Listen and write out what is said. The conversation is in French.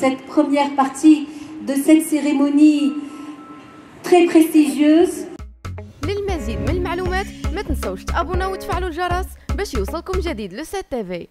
cette première partie de cette cérémonie très prestigieuse. للمزيد من المعلومات ما تنسوش تابوناو وتفعلوا الجرس باش يوصلكم جديد لو 7 تي في